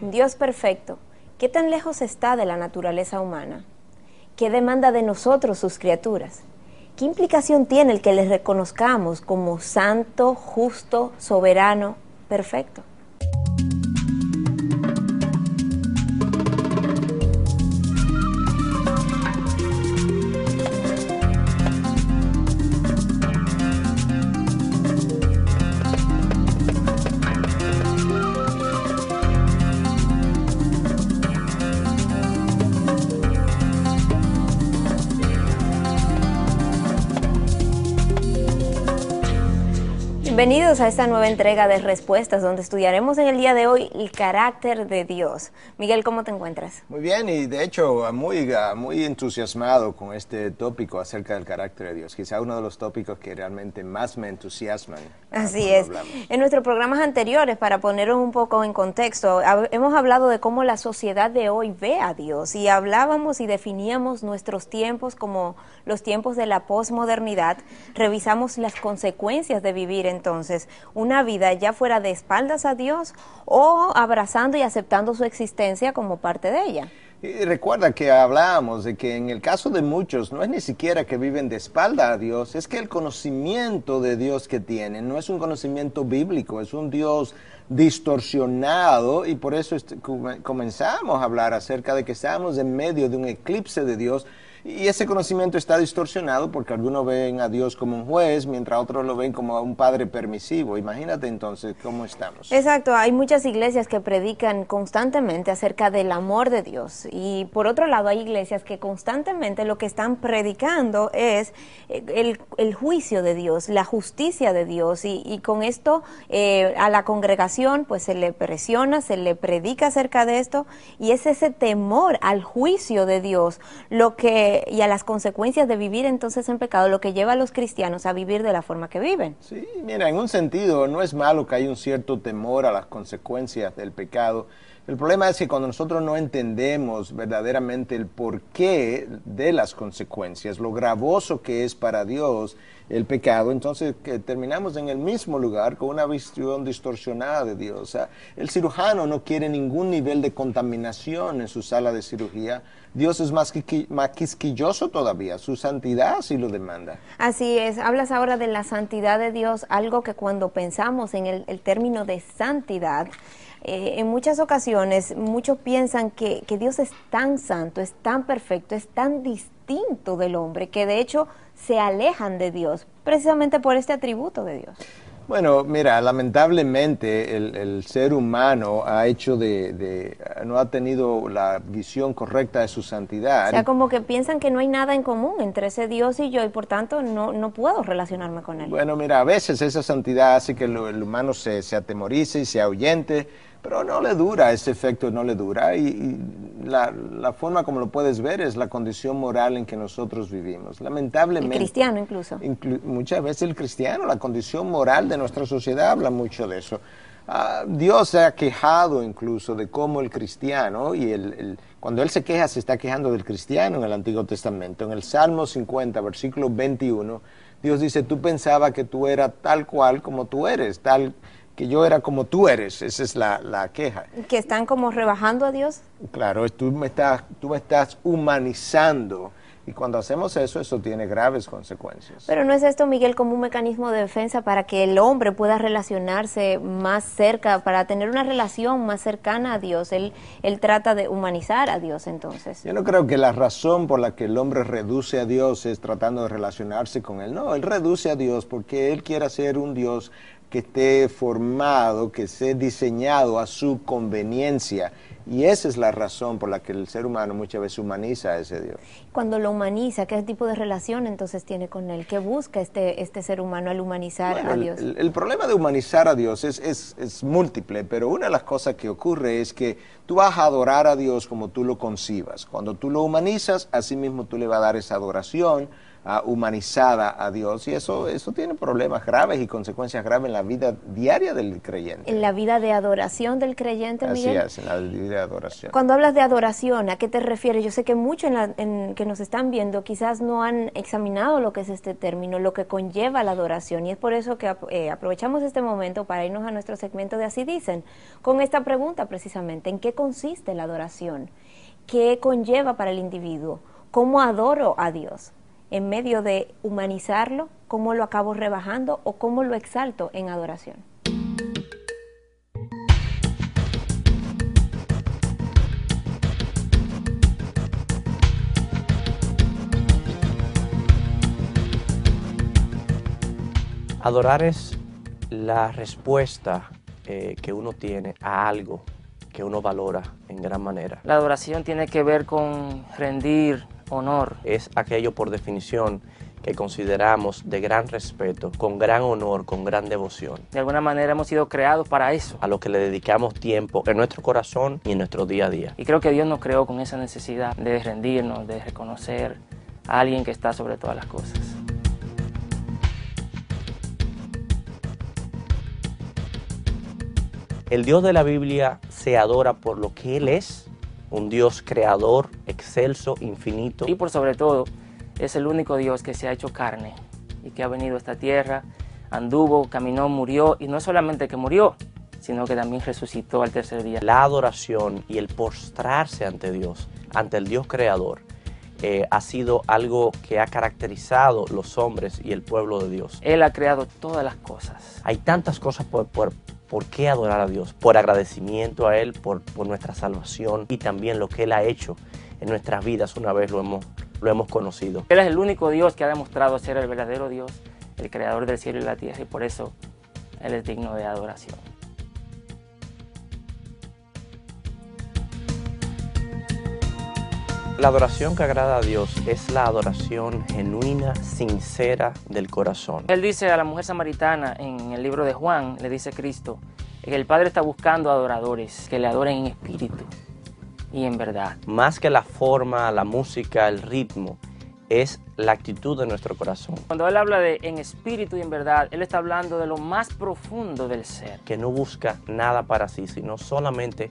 Dios perfecto, ¿qué tan lejos está de la naturaleza humana? ¿Qué demanda de nosotros sus criaturas? ¿Qué implicación tiene el que les reconozcamos como santo, justo, soberano, perfecto? Bienvenidos a esta nueva entrega de respuestas donde estudiaremos en el día de hoy el carácter de Dios. Miguel, ¿cómo te encuentras? Muy bien y de hecho muy, muy entusiasmado con este tópico acerca del carácter de Dios. Quizá uno de los tópicos que realmente más me entusiasman. Así es. En nuestros programas anteriores, para ponerlos un poco en contexto, hemos hablado de cómo la sociedad de hoy ve a Dios y hablábamos y definíamos nuestros tiempos como los tiempos de la posmodernidad. Revisamos las consecuencias de vivir entonces entonces una vida ya fuera de espaldas a Dios o abrazando y aceptando su existencia como parte de ella. Y recuerda que hablábamos de que en el caso de muchos no es ni siquiera que viven de espalda a Dios, es que el conocimiento de Dios que tienen no es un conocimiento bíblico, es un Dios distorsionado y por eso comenzamos a hablar acerca de que estamos en medio de un eclipse de Dios y ese conocimiento está distorsionado porque algunos ven a Dios como un juez, mientras otros lo ven como un padre permisivo. Imagínate entonces cómo estamos. Exacto, hay muchas iglesias que predican constantemente acerca del amor de Dios. Y por otro lado, hay iglesias que constantemente lo que están predicando es eh, el, juicio de Dios, la justicia de Dios. Y, con esto eh, a la congregación pues se le presiona, se le predica acerca de esto. Y es ese temor al juicio de Dios lo que y a las consecuencias de vivir entonces en pecado, lo que lleva a los cristianos a vivir de la forma que viven. Sí, mira, en un sentido no es malo que haya un cierto temor a las consecuencias del pecado. El problema es que cuando nosotros no entendemos verdaderamente el porqué de las consecuencias, lo gravoso que es para Dios el pecado, entonces terminamos en el mismo lugar con una visión distorsionada de Dios. El cirujano no quiere ningún nivel de contaminación en su sala de cirugía. Dios es más, más quisquilloso todavía, su santidad sí lo demanda. Así es, hablas ahora de la santidad de Dios, algo que cuando pensamos en el término de santidad, eh, en muchas ocasiones muchos piensan que, que Dios es tan santo, es tan perfecto, es tan distinto del hombre, que de hecho se alejan de Dios, precisamente por este atributo de Dios. Bueno, mira, lamentablemente el, ser humano ha hecho de, no ha tenido la visión correcta de su santidad. O sea, como que piensan que no hay nada en común entre ese Dios y yo y por tanto no, no puedo relacionarme con él. Bueno, mira, a veces esa santidad hace que el humano se, se atemorice y se ahuyente pero no le dura, ese efecto no le dura. Y, la, la, forma como lo puedes ver es la condición moral en que nosotros vivimos. Lamentablemente. El cristiano incluso. muchas veces el cristiano, la condición moral de nuestra sociedad habla mucho de eso. Ah, Dios se ha quejado incluso de cómo el cristiano, y el, cuando Él se queja, se está quejando del cristiano en el Antiguo Testamento. En el Salmo 50, versículo 21, Dios dice, tú pensabas que tú eras tal cual como tú eres, tal que yo era como tú eres, esa es la, queja. Que están como rebajando a Dios. Claro, tú me estás, tú me estás humanizando. Y cuando hacemos eso, eso tiene graves consecuencias. Pero no es esto, Miguel, como un mecanismo de defensa para que el hombre pueda relacionarse más cerca, para tener una relación más cercana a Dios. Él, él trata de humanizar a Dios entonces. Yo no creo que la razón por la que el hombre reduce a Dios es tratando de relacionarse con Él. No, Él reduce a Dios porque Él quiere ser un Dios que esté formado, que esté diseñado a su conveniencia. Y esa es la razón por la que el ser humano muchas veces humaniza a ese Dios. Cuando lo humaniza, ¿qué tipo de relación entonces tiene con él? ¿Qué busca este, este ser humano al humanizar a Dios? El, problema de humanizar a Dios es, es, es, múltiple, pero una de las cosas que ocurre es que tú vas a adorar a Dios como tú lo concibas. Cuando tú lo humanizas, así mismo tú le vas a dar esa adoración ah, humanizada a Dios y eso, eso tiene problemas graves y consecuencias graves en la vida diaria del creyente. En la vida de adoración del creyente, Miguel. Así es, en la vida de adoración. Cuando hablas de adoración, ¿a qué te refieres? Yo sé que muchos en que nos están viendo quizás no han examinado lo que es este término, lo que conlleva la adoración y es por eso que eh, aprovechamos este momento para irnos a nuestro segmento de Así Dicen con esta pregunta precisamente, ¿en qué consiste la adoración? ¿Qué conlleva para el individuo? ¿Cómo adoro a Dios? En medio de humanizarlo, cómo lo acabo rebajando o cómo lo exalto en adoración. Adorar es la respuesta eh, que uno tiene a algo que uno valora en gran manera. La adoración tiene que ver con rendir honor. Es aquello por definición que consideramos de gran respeto, con gran honor, con gran devoción. De alguna manera hemos sido creados para eso. A lo que le dedicamos tiempo en nuestro corazón y en nuestro día a día. Y creo que Dios nos creó con esa necesidad de rendirnos, de reconocer a alguien que está sobre todas las cosas. El Dios de la Biblia se adora por lo que Él es, un Dios creador, excelso, infinito. Y por sobre todo, es el único Dios que se ha hecho carne y que ha venido a esta tierra, anduvo, caminó, murió, y no solamente que murió, sino que también resucitó al tercer día. La adoración y el postrarse ante Dios, ante el Dios creador, eh, ha sido algo que ha caracterizado los hombres y el pueblo de Dios. Él ha creado todas las cosas. Hay tantas cosas por, por, ¿Por qué adorar a Dios? Por agradecimiento a Él, por, nuestra salvación y también lo que Él ha hecho en nuestras vidas una vez lo hemos, conocido. Él es el único Dios que ha demostrado ser el verdadero Dios, el creador del cielo y la tierra y por eso Él es digno de adoración. La adoración que agrada a Dios es la adoración genuina, sincera del corazón. Él dice a la mujer samaritana en el libro de Juan, le dice Cristo, que el Padre está buscando adoradores que le adoren en espíritu y en verdad. Más que la forma, la música, el ritmo, es la actitud de nuestro corazón. Cuando Él habla de en espíritu y en verdad, Él está hablando de lo más profundo del ser. Que no busca nada para sí, sino solamente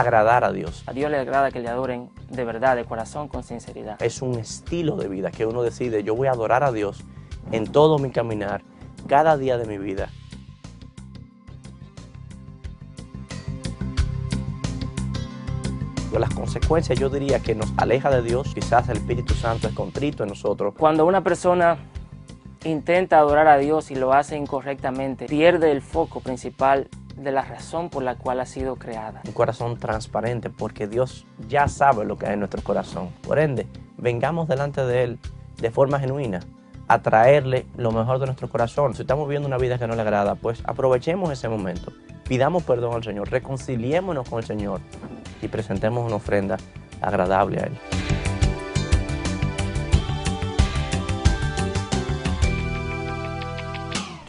agradar a Dios. A Dios le agrada que le adoren de verdad, de corazón, con sinceridad. Es un estilo de vida que uno decide, yo voy a adorar a Dios en todo mi caminar, cada día de mi vida. Las consecuencias yo diría que nos aleja de Dios, quizás el Espíritu Santo es contrito en nosotros. Cuando una persona intenta adorar a Dios y lo hace incorrectamente, pierde el foco principal de la razón por la cual ha sido creada. Un corazón transparente porque Dios ya sabe lo que hay en nuestro corazón. Por ende, vengamos delante de Él de forma genuina a traerle lo mejor de nuestro corazón. Si estamos viviendo una vida que no le agrada, pues aprovechemos ese momento. Pidamos perdón al Señor, reconciliémonos con el Señor y presentemos una ofrenda agradable a Él.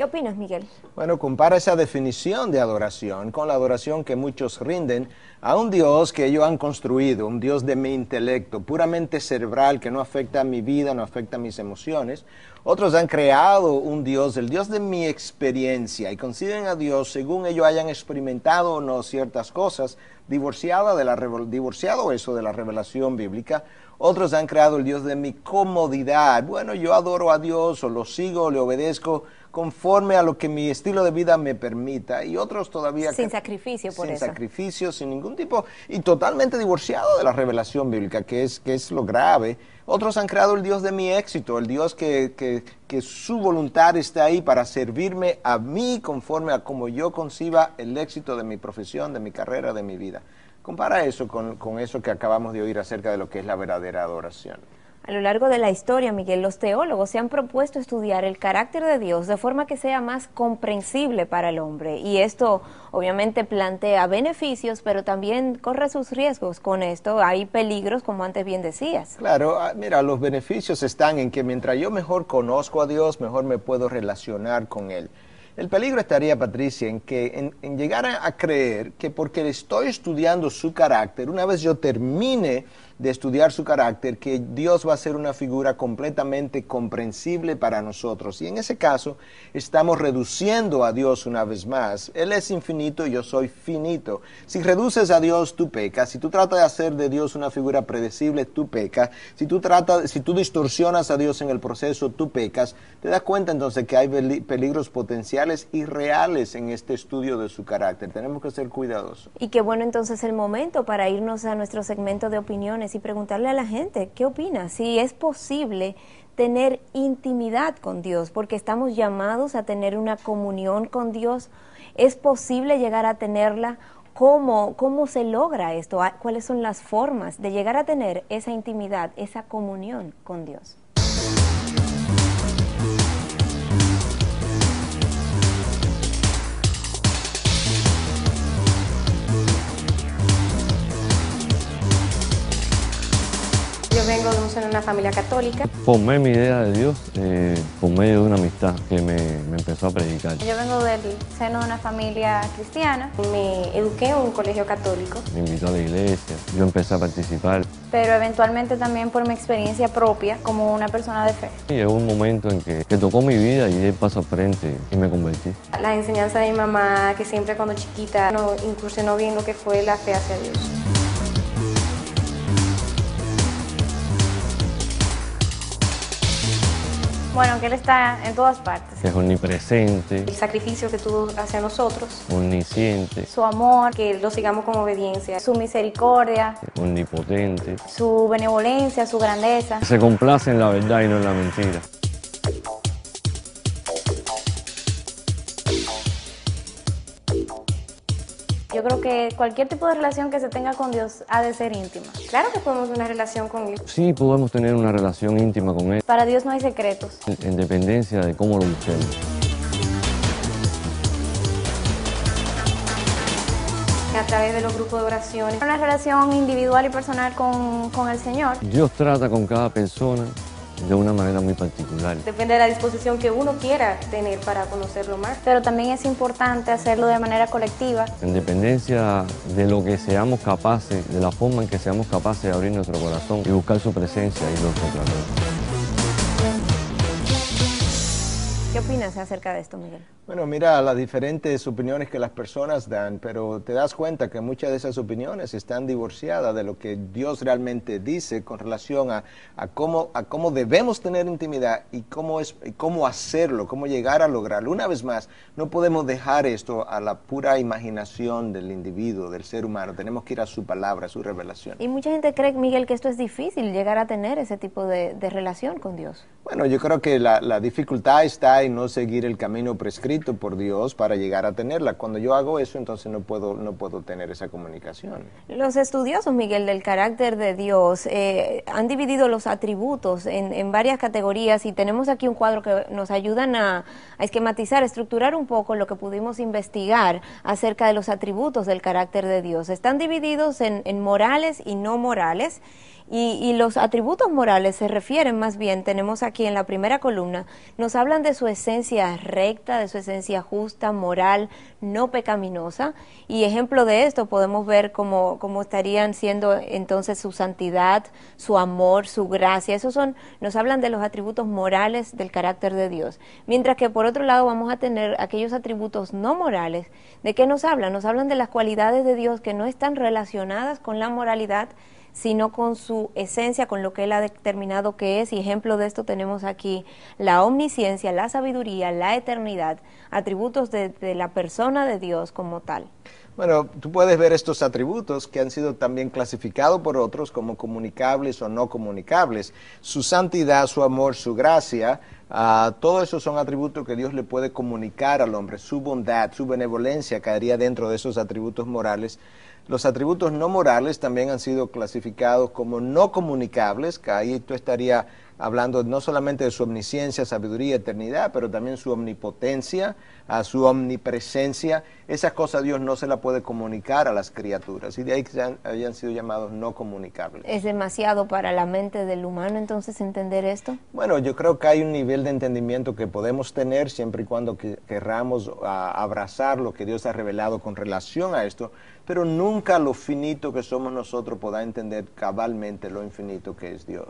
Opinas, Miguel? Bueno, compara esa definición de adoración con la adoración que muchos rinden a un Dios que ellos han construido, un Dios de mi intelecto, puramente cerebral, que no afecta a mi vida, no afecta a mis emociones. Otros han creado un Dios, el Dios de mi experiencia, y consideren a Dios según ellos hayan experimentado o no ciertas cosas, divorciado, de la, divorciado eso de la revelación bíblica. Otros han creado el Dios de mi comodidad. Bueno, yo adoro a Dios o lo sigo, le obedezco conforme a lo que mi estilo de vida me permita y otros todavía sin sacrificio por sin sacrificio sin ningún tipo y totalmente divorciado de la revelación bíblica que es que es lo grave. Otros han creado el Dios de mi éxito el Dios que, que, que su voluntad está ahí para servirme a mí conforme a como yo conciba el éxito de mi profesión de mi carrera de mi vida. Compara eso con, con eso que acabamos de oír acerca de lo que es la verdadera adoración a lo largo de la historia, Miguel, los teólogos se han propuesto estudiar el carácter de Dios de forma que sea más comprensible para el hombre. Y esto obviamente plantea beneficios, pero también corre sus riesgos con esto. Hay peligros, como antes bien decías. Claro, ah, mira, los beneficios están en que mientras yo mejor conozco a Dios, mejor me puedo relacionar con Él. El peligro estaría, Patricia, en que en, llegar a, creer que porque estoy estudiando su carácter, una vez yo termine de estudiar su carácter, que Dios va a ser una figura completamente comprensible para nosotros. Y en ese caso, estamos reduciendo a Dios una vez más. Él es infinito y yo soy finito. Si reduces a Dios, tú pecas. Si tú tratas de hacer de Dios una figura predecible, tú pecas. Si tú, tratas, si tú distorsionas a Dios en el proceso, tú pecas. Te das cuenta entonces que hay peligros potenciales y reales en este estudio de su carácter. Tenemos que ser cuidadosos. Y qué bueno entonces el momento para irnos a nuestro segmento de opiniones y preguntarle a la gente, ¿qué opina? Si es posible tener intimidad con Dios, porque estamos llamados a tener una comunión con Dios. ¿Es posible llegar a tenerla? ¿Cómo, ¿Cómo se logra esto? ¿Cuáles son las formas de llegar a tener esa intimidad, esa comunión con Dios? Vengo de una familia católica. Formé mi idea de Dios eh, por medio de una amistad que me, empezó a predicar. Yo vengo del seno de una familia cristiana. Me eduqué en un colegio católico. Me invitó a la iglesia, yo empecé a participar. Pero eventualmente también por mi experiencia propia como una persona de fe. Y llegó un momento en que, que tocó mi vida y el paso frente y me convertí. La enseñanza de mi mamá, que siempre cuando chiquita no incursionó bien lo que fue la fe hacia Dios. Bueno, que Él está en todas partes. Es omnipresente. El sacrificio que tuvo hacia nosotros. Omnisciente. Su amor, que lo sigamos con obediencia. Su misericordia. Omnipotente. Su benevolencia, su grandeza. Se complace en la verdad y no en la mentira. Yo creo que cualquier tipo de relación que se tenga con Dios ha de ser íntima. Claro que podemos tener una relación con Él. Sí, podemos tener una relación íntima con Él. Para Dios no hay secretos. En dependencia de cómo lo busquemos. a través de los grupos de oraciones. Una relación individual y personal con, con el Señor. Dios trata con cada persona de una manera muy particular. Depende de la disposición que uno quiera tener para conocerlo más, pero también es importante hacerlo de manera colectiva. En dependencia de lo que seamos capaces, de la forma en que seamos capaces de abrir nuestro corazón y buscar su presencia y los encontraremos. ¿Qué opinas acerca de esto, Miguel? Bueno, mira las diferentes opiniones que las personas dan, pero te das cuenta que muchas de esas opiniones están divorciadas de lo que Dios realmente dice con relación a, cómo, a cómo debemos tener intimidad y cómo, es, cómo hacerlo, cómo llegar a lograrlo. Una vez más, no podemos dejar esto a la pura imaginación del individuo, del ser humano. Tenemos que ir a su palabra, a su revelación. Y mucha gente cree, Miguel, que esto es difícil, llegar a tener ese tipo de, relación con Dios. Bueno, yo creo que la, la dificultad está en no seguir el camino prescrito por Dios para llegar a tenerla. Cuando yo hago eso, entonces no puedo, no puedo tener esa comunicación. Los estudiosos, Miguel, del carácter de Dios eh, han dividido los atributos en, varias categorías y tenemos aquí un cuadro que nos ayudan a, esquematizar, estructurar un poco lo que pudimos investigar acerca de los atributos del carácter de Dios. Están divididos en, en morales y no morales. Y, los atributos morales se refieren más bien, tenemos aquí en la primera columna, nos hablan de su esencia recta, de su esencia justa, moral, no pecaminosa. Y ejemplo de esto podemos ver cómo, cómo estarían siendo entonces su santidad, su amor, su gracia. Esos son, nos hablan de los atributos morales del carácter de Dios. Mientras que por otro lado vamos a tener aquellos atributos no morales. ¿De qué nos hablan? Nos hablan de las cualidades de Dios que no están relacionadas con la moralidad, sino con su esencia, con lo que Él ha determinado que es. Y ejemplo de esto tenemos aquí la omnisciencia, la sabiduría, la eternidad, atributos de, la persona de Dios como tal. Bueno, tú puedes ver estos atributos que han sido también clasificados por otros como comunicables o no comunicables. Su santidad, su amor, su gracia, uh, todo eso son atributos que Dios le puede comunicar al hombre. Su bondad, su benevolencia caería dentro de esos atributos morales. Los atributos no morales también han sido clasificados como no comunicables, que ahí tú estarías hablando no solamente de su omnisciencia, sabiduría, eternidad, pero también su omnipotencia, a su omnipresencia. Esas cosas Dios no se las puede comunicar a las criaturas y de ahí que hayan sido llamados no comunicables. ¿Es demasiado para la mente del humano entonces entender esto? Bueno, yo creo que hay un nivel de entendimiento que podemos tener siempre y cuando querramos abrazar lo que Dios ha revelado con relación a esto, pero nunca lo finito que somos nosotros podrá entender cabalmente lo infinito que es Dios.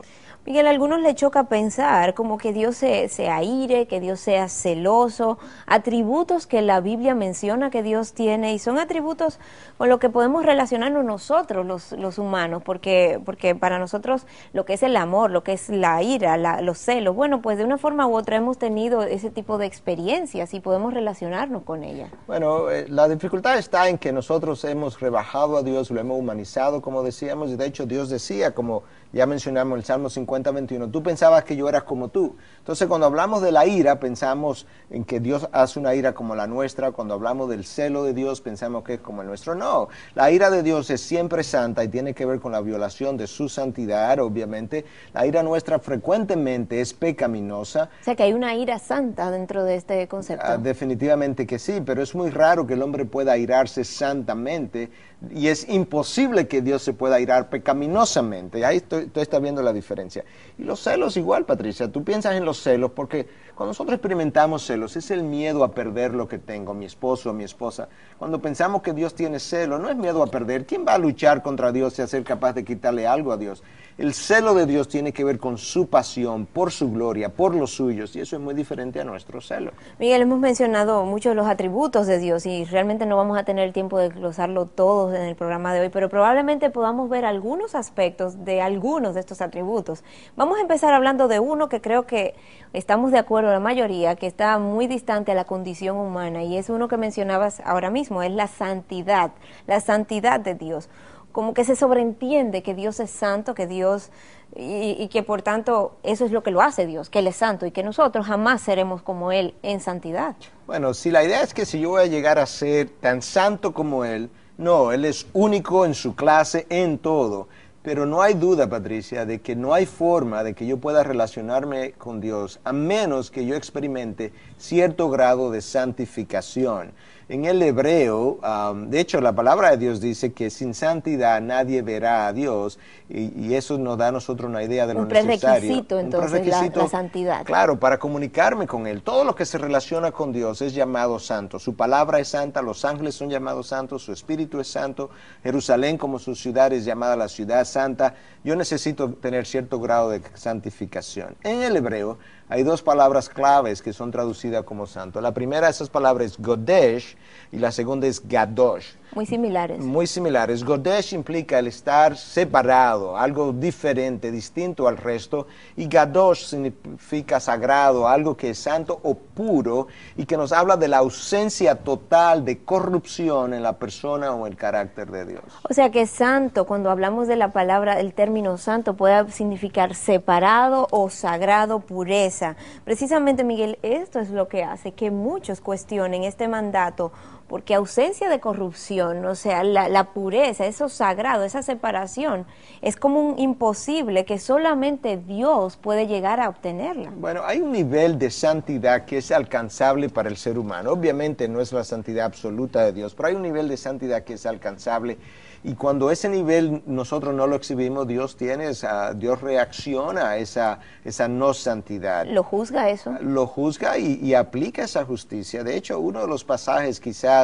Miguel, a algunos le choca pensar como que Dios se, se aire, que Dios sea celoso, atributos que la Biblia menciona que Dios tiene y son atributos con los que podemos relacionarnos nosotros, los, los humanos, porque, porque para nosotros lo que es el amor, lo que es la ira, la- los celos, bueno, pues de una forma u otra hemos tenido ese tipo de experiencias y podemos relacionarnos con ellas. Bueno, eh, la dificultad está en que nosotros hemos rebajado a Dios, lo hemos humanizado, como decíamos, y de hecho Dios decía, como ya mencionamos el Salmo 50, 21, tú pensabas que yo era como tú. Entonces, cuando hablamos de la ira, pensamos en que Dios hace una ira como la nuestra. Cuando hablamos del celo de Dios, pensamos que es como el nuestro. No, la ira de Dios es siempre santa y tiene que ver con la violación de su santidad, obviamente. La ira nuestra frecuentemente es pecaminosa. O sea que hay una ira santa dentro de este concepto. Ah, definitivamente que sí, pero es muy raro que el hombre pueda airarse santamente y es imposible que Dios se pueda airar pecaminosamente. Ahí tú estás viendo la diferencia. Y los celos igual, Patricia, tú piensas en los celos porque cuando nosotros experimentamos celos es el miedo a perder lo que tengo, mi esposo o mi esposa. Cuando pensamos que Dios tiene celo, no es miedo a perder. ¿Quién va a luchar contra Dios y a ser capaz de quitarle algo a Dios? El celo de Dios tiene que ver con su pasión, por su gloria, por los suyos, y eso es muy diferente a nuestro celo. Miguel, hemos mencionado muchos de los atributos de Dios y realmente no vamos a tener tiempo de glosarlo todos en el programa de hoy, pero probablemente podamos ver algunos aspectos de algunos de estos atributos. Vamos a empezar hablando de uno que creo que estamos de acuerdo la mayoría, que está muy distante a la condición humana y es uno que mencionabas ahora mismo, es la santidad, la santidad de Dios. Como que se sobreentiende que Dios es santo, que Dios y, y que por tanto eso es lo que lo hace Dios, que Él es santo y que nosotros jamás seremos como Él en santidad. Bueno, si la idea es que si yo voy a llegar a ser tan santo como Él, no, Él es único en su clase, en todo. Pero no hay duda, Patricia, de que no hay forma de que yo pueda relacionarme con Dios a menos que yo experimente cierto grado de santificación. En el hebreo, um, de hecho, la palabra de Dios dice que sin santidad nadie verá a Dios y, y eso nos da a nosotros una idea de lo Un necesario. prerequisito, entonces, la- la santidad. Claro, para comunicarme con Él. Todo lo que se relaciona con Dios es llamado santo. Su palabra es santa, los ángeles son llamados santos, su espíritu es santo, Jerusalén como su ciudad es llamada la ciudad santa. Yo necesito tener cierto grado de santificación. En el hebreo hay dos palabras claves que son traducidas como santo. La primera de esas palabras es Godesh y la segunda es Gadosh. Muy similares. Muy similares. Godesh implica el estar separado, algo diferente, distinto al resto. Y Gadosh significa sagrado, algo que es santo o puro y que nos habla de la ausencia total de corrupción en la persona o el carácter de Dios. O sea que santo, cuando hablamos de la palabra, el término santo puede significar separado o sagrado, pureza. Precisamente, Miguel, esto es lo que hace que muchos cuestionen este mandato, porque ausencia de corrupción, o sea, la, la pureza, eso sagrado, esa separación, es como un imposible que solamente Dios puede llegar a obtenerla. Bueno, hay un nivel de santidad que es alcanzable para el ser humano. Obviamente no es la santidad absoluta de Dios, pero hay un nivel de santidad que es alcanzable. Y cuando ese nivel nosotros no lo exhibimos, Dios tiene esa, Dios reacciona a esa, esa no santidad. ¿Lo juzga eso? Lo juzga y, y aplica esa justicia. De hecho, uno de los pasajes quizás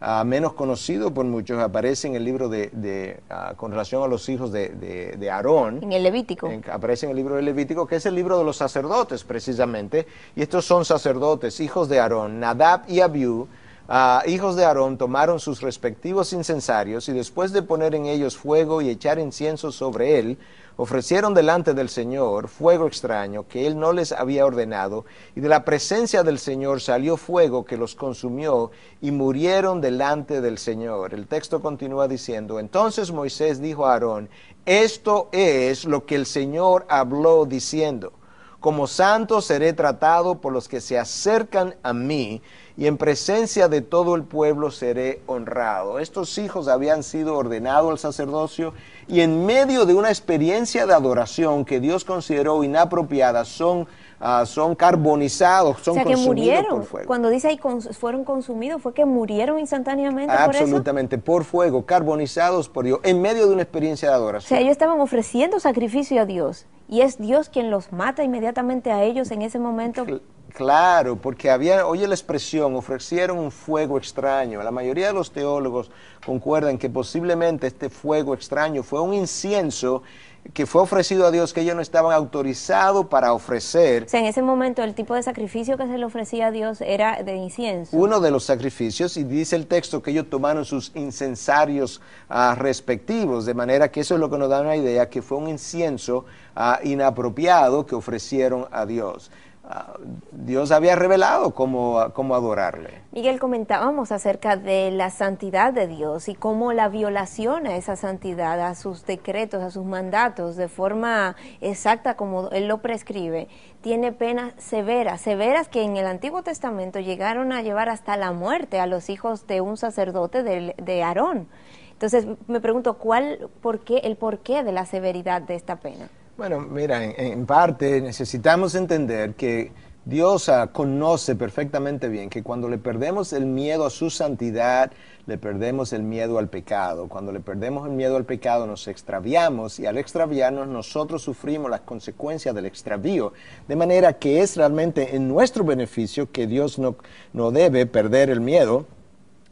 ah, menos conocido por muchos aparece en el libro de, de, ah, con relación a los hijos de, de- de Aarón. En el Levítico. En- aparece en el libro de Levítico, que es el libro de los sacerdotes precisamente. Y estos son sacerdotes, hijos de Aarón, Nadab y Abiú. Hijos de Aarón tomaron sus respectivos incensarios y después de poner en ellos fuego y echar incienso sobre él, ofrecieron delante del Señor fuego extraño que él no les había ordenado, y de la presencia del Señor salió fuego que los consumió y murieron delante del Señor. El texto continúa diciendo, entonces Moisés dijo a Aarón, esto es lo que el Señor habló diciendo. Como santo seré tratado por los que se acercan a mí, y en presencia de todo el pueblo seré honrado. Estos hijos habían sido ordenados al sacerdocio y en medio de una experiencia de adoración que Dios consideró inapropiada, son, ah, son carbonizados, son o sea que consumidos murieron. por fuego. Cuando dice ahí fueron consumidos, fue que murieron instantáneamente por eso. Absolutamente, por fuego, carbonizados por Dios, en medio de una experiencia de O adoración. sea, ellos estaban ofreciendo sacrificio a Dios y es Dios quien los mata inmediatamente a ellos en ese momento. Cl- Claro, porque había, oye la expresión, ofrecieron un fuego extraño. La mayoría de los teólogos concuerdan que posiblemente este fuego extraño fue un incienso que fue ofrecido a Dios que ellos no estaban autorizados para ofrecer. O sea, en ese momento el tipo de sacrificio que se le ofrecía a Dios era de incienso. Uno de los sacrificios, y dice el texto que ellos tomaron sus incensarios ah, respectivos, de manera que eso es lo que nos da una idea, que fue un incienso ah, inapropiado que ofrecieron a Dios. Ah, Dios había revelado cómo, cómo, adorarle. Miguel, comentábamos acerca de la santidad de Dios y cómo la violación a esa santidad, a sus decretos, a sus mandatos, de forma exacta como Él lo prescribe, tiene penas severas, severas que en el Antiguo Testamento llegaron a llevar hasta la muerte a los hijos de un sacerdote de, Aarón. Entonces me pregunto, ¿cuál, por qué, el porqué de la severidad de esta pena? Bueno, mira, en, parte necesitamos entender que Dios ah, conoce perfectamente bien que cuando le perdemos el miedo a su santidad, le perdemos el miedo al pecado. Cuando le perdemos el miedo al pecado, nos extraviamos y al extraviarnos nosotros sufrimos las consecuencias del extravío. De manera que es realmente en nuestro beneficio que Dios no, no debe perder el miedo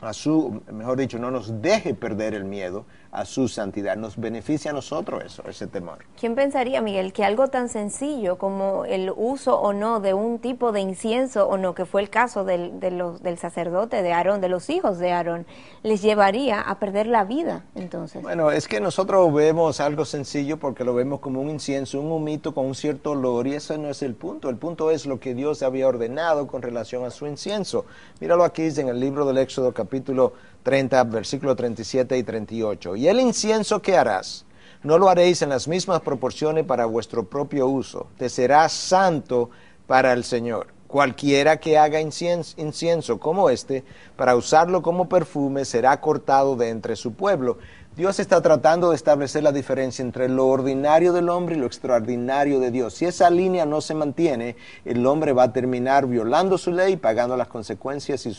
a su, mejor dicho, no nos deje perder el miedo a su santidad. Nos beneficia a nosotros eso, ese temor. ¿Quién pensaría, Miguel, que algo tan sencillo como el uso o no de un tipo de incienso o no, que fue el caso del, de los, del sacerdote de Aarón, de los hijos de Aarón, les llevaría a perder la vida entonces? Bueno, es que nosotros vemos algo sencillo porque lo vemos como un incienso, un humito con un cierto olor y ese no es el punto. El punto es lo que Dios había ordenado con relación a su incienso. Míralo aquí en el libro del Éxodo capítulo 30, versículo 37 y 38. Y el incienso que harás, no lo haréis en las mismas proporciones para vuestro propio uso, te será santo para el Señor. Cualquiera que haga incienso, incienso como este, para usarlo como perfume, será cortado de entre su pueblo Dios está tratando de establecer la diferencia entre lo ordinario del hombre y lo extraordinario de Dios. Si esa línea no se mantiene, el hombre va a terminar violando su ley y pagando las consecuencias y,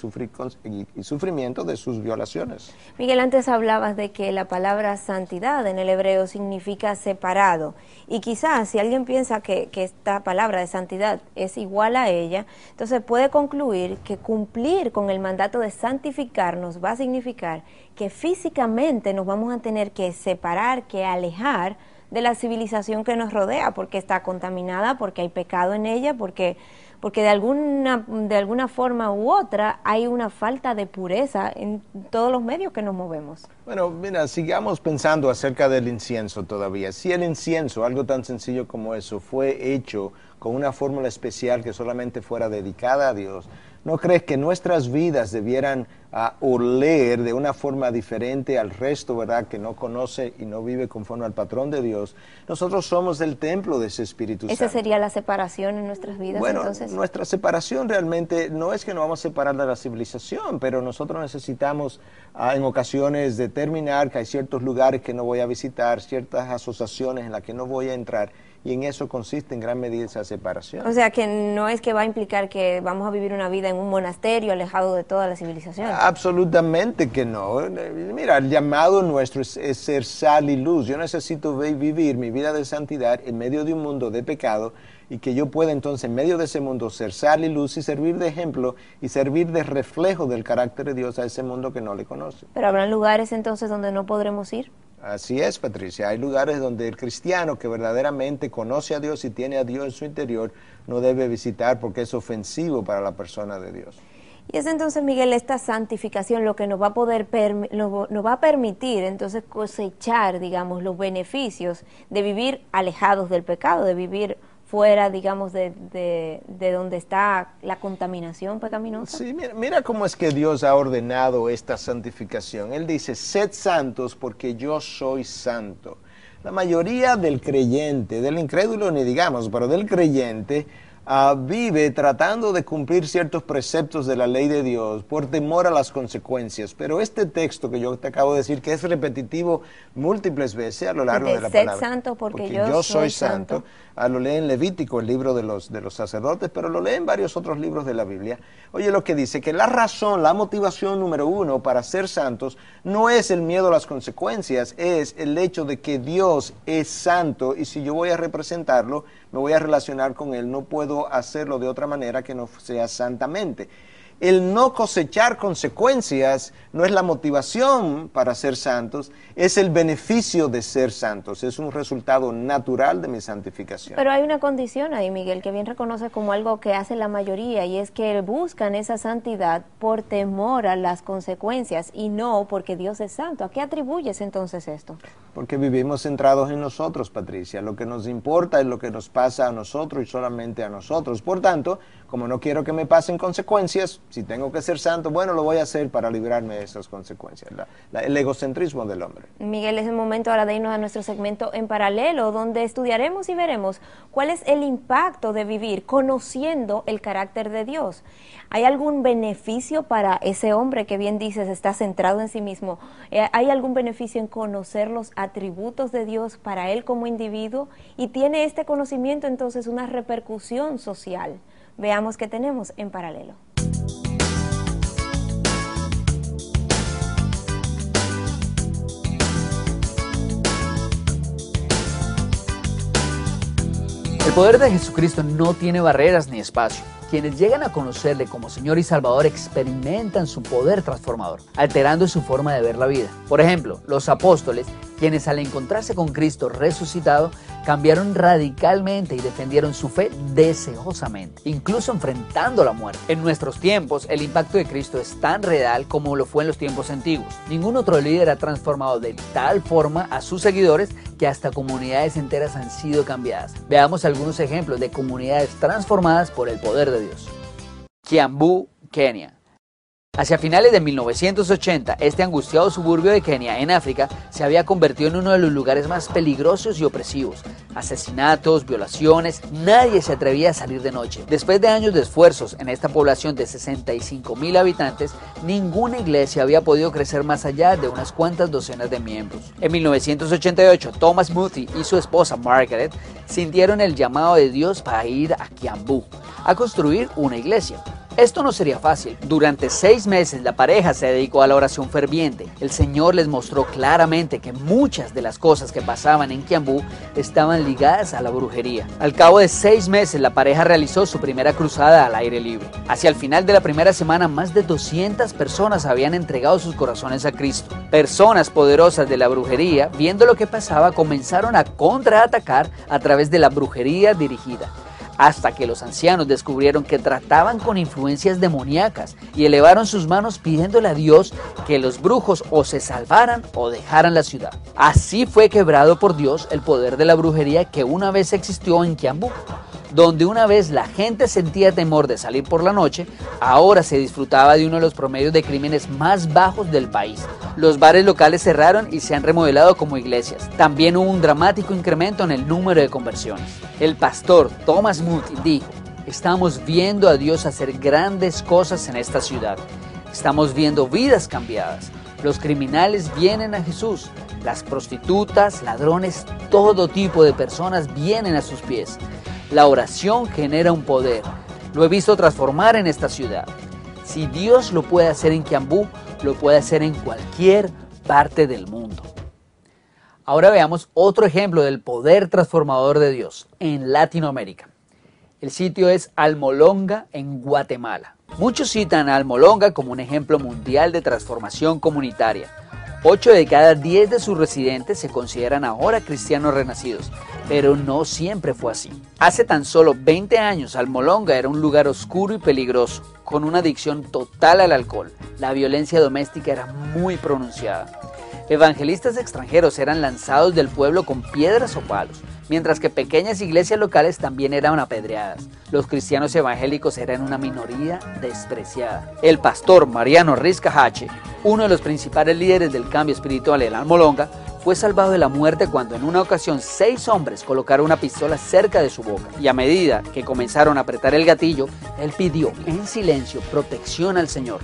sufrimiento de sus violaciones. Miguel, antes hablabas de que la palabra santidad en el hebreo significa separado. Y quizás si alguien piensa que, que esta palabra de santidad es igual a ella, entonces puede concluir que cumplir con el mandato de santificarnos va a significar que físicamente nos vamos a tener que separar, que alejar de la civilización que nos rodea, porque está contaminada, porque hay pecado en ella, porque, porque de, alguna, de alguna forma u otra hay una falta de pureza en todos los medios que nos movemos. Bueno, mira, sigamos pensando acerca del incienso todavía. Si el incienso, algo tan sencillo como eso, fue hecho con una fórmula especial que solamente fuera dedicada a Dios, ¿No crees que nuestras vidas debieran uh, oler de una forma diferente al resto, verdad, que no conoce y no vive conforme al patrón de Dios? Nosotros somos el templo de ese Espíritu Santo. ¿Esa sería la separación en nuestras vidas bueno, entonces? nuestra separación realmente no es que nos vamos a separar de la civilización, pero nosotros necesitamos uh, en ocasiones determinar que hay ciertos lugares que no voy a visitar, ciertas asociaciones en las que no voy a entrar y en eso consiste en gran medida esa separación. O sea, que no es que va a implicar que vamos a vivir una vida en un monasterio alejado de toda la civilización. Absolutamente que no. Mira, el llamado nuestro es, ser sal y luz. Yo necesito vivir mi vida de santidad en medio de un mundo de pecado y que yo pueda entonces en medio de ese mundo ser sal y luz y servir de ejemplo y servir de reflejo del carácter de Dios a ese mundo que no le conoce. Pero habrán lugares entonces donde no podremos ir. Así es, Patricia. Hay lugares donde el cristiano que verdaderamente conoce a Dios y tiene a Dios en su interior no debe visitar porque es ofensivo para la persona de Dios. Y es entonces, Miguel, esta santificación lo que nos va a poder nos va a permitir entonces cosechar, digamos, los beneficios de vivir alejados del pecado, de vivir fuera, digamos, de, de, donde está la contaminación pecaminosa. Sí, mira, mira, cómo es que Dios ha ordenado esta santificación. Él dice, sed santos porque yo soy santo. La mayoría del creyente, del incrédulo ni digamos, pero del creyente, Ah, vive tratando de cumplir ciertos preceptos de la ley de Dios por temor a las consecuencias. Pero este texto que yo te acabo de decir, que es repetitivo múltiples veces a lo largo de, la palabra, santo porque, yo, soy santo, ah, lo lee en Levítico, el libro de los, de los sacerdotes, pero lo lee en varios otros libros de la Biblia. Oye lo que dice, que la razón, la motivación número uno para ser santos no es el miedo a las consecuencias, es el hecho de que Dios es santo y si yo voy a representarlo, me voy a relacionar con Él, no puedo hacerlo de otra manera que no sea santamente el no cosechar consecuencias no es la motivación para ser santos, es el beneficio de ser santos, es un resultado natural de mi santificación. Pero hay una condición ahí, Miguel, que bien reconoce como algo que hace la mayoría y es que buscan esa santidad por temor a las consecuencias y no porque Dios es santo. ¿A qué atribuyes entonces esto? Porque vivimos centrados en nosotros, Patricia. Lo que nos importa es lo que nos pasa a nosotros y solamente a nosotros. Por tanto, como no quiero que me pasen consecuencias, si tengo que ser santo, bueno, lo voy a hacer para librarme de esas consecuencias. el egocentrismo del hombre. Miguel, es el momento ahora de irnos a nuestro segmento en paralelo, donde estudiaremos y veremos cuál es el impacto de vivir conociendo el carácter de Dios. ¿Hay algún beneficio para ese hombre que bien dices está centrado en sí mismo? Eh, ¿Hay algún beneficio en conocer los atributos de Dios para él como individuo? ¿Y tiene este conocimiento entonces una repercusión social? Veamos qué tenemos en paralelo. El poder de Jesucristo no tiene barreras ni espacio. Quienes llegan a conocerle como Señor y Salvador experimentan su poder transformador, alterando su forma de ver la vida. Por ejemplo, los apóstoles quienes al encontrarse con Cristo resucitado cambiaron radicalmente y defendieron su fe deseosamente, incluso enfrentando la muerte. En nuestros tiempos, el impacto de Cristo es tan real como lo fue en los tiempos antiguos. Ningún otro líder ha transformado de tal forma a sus seguidores que hasta comunidades enteras han sido cambiadas. Veamos algunos ejemplos de comunidades transformadas por el poder de Dios. Kiambu, Kenia. Hacia finales de 1980, este angustiado suburbio de Kenia, en África, se había convertido en uno de los lugares más peligrosos y opresivos. Asesinatos, violaciones, nadie se atrevía a salir de noche. Después de años de esfuerzos en esta población de 65 mil habitantes, ninguna iglesia había podido crecer más allá de unas cuantas docenas de miembros. En 1988, Thomas Moody y su esposa Margaret sintieron el llamado de Dios para ir a Kiambu, a construir una iglesia. Esto no sería fácil. Durante seis meses la pareja se dedicó a la oración ferviente. El Señor les mostró claramente que muchas de las cosas que pasaban en Kiambú estaban ligadas a la brujería. Al cabo de seis meses la pareja realizó su primera cruzada al aire libre. Hacia el final de la primera semana más de 200 personas habían entregado sus corazones a Cristo. Personas poderosas de la brujería, viendo lo que pasaba, comenzaron a contraatacar a través de la brujería dirigida hasta que los ancianos descubrieron que trataban con influencias demoníacas y elevaron sus manos pidiéndole a Dios que los brujos o se salvaran o dejaran la ciudad. Así fue quebrado por Dios el poder de la brujería que una vez existió en Kiambu donde una vez la gente sentía temor de salir por la noche, ahora se disfrutaba de uno de los promedios de crímenes más bajos del país. Los bares locales cerraron y se han remodelado como iglesias. También hubo un dramático incremento en el número de conversiones. El pastor Thomas Moody dijo, estamos viendo a Dios hacer grandes cosas en esta ciudad. Estamos viendo vidas cambiadas. Los criminales vienen a Jesús. Las prostitutas, ladrones, todo tipo de personas vienen a sus pies. La oración genera un poder. Lo he visto transformar en esta ciudad. Si Dios lo puede hacer en Kiambú, lo puede hacer en cualquier parte del mundo. Ahora veamos otro ejemplo del poder transformador de Dios en Latinoamérica. El sitio es Almolonga en Guatemala. Muchos citan a Almolonga como un ejemplo mundial de transformación comunitaria. 8 de cada 10 de sus residentes se consideran ahora cristianos renacidos, pero no siempre fue así. Hace tan solo 20 años Almolonga era un lugar oscuro y peligroso, con una adicción total al alcohol. La violencia doméstica era muy pronunciada. Evangelistas extranjeros eran lanzados del pueblo con piedras o palos, mientras que pequeñas iglesias locales también eran apedreadas. Los cristianos evangélicos eran una minoría despreciada. El pastor Mariano Rizcahache, uno de los principales líderes del cambio espiritual en Almolonga, fue salvado de la muerte cuando en una ocasión seis hombres colocaron una pistola cerca de su boca y a medida que comenzaron a apretar el gatillo, él pidió en silencio protección al Señor.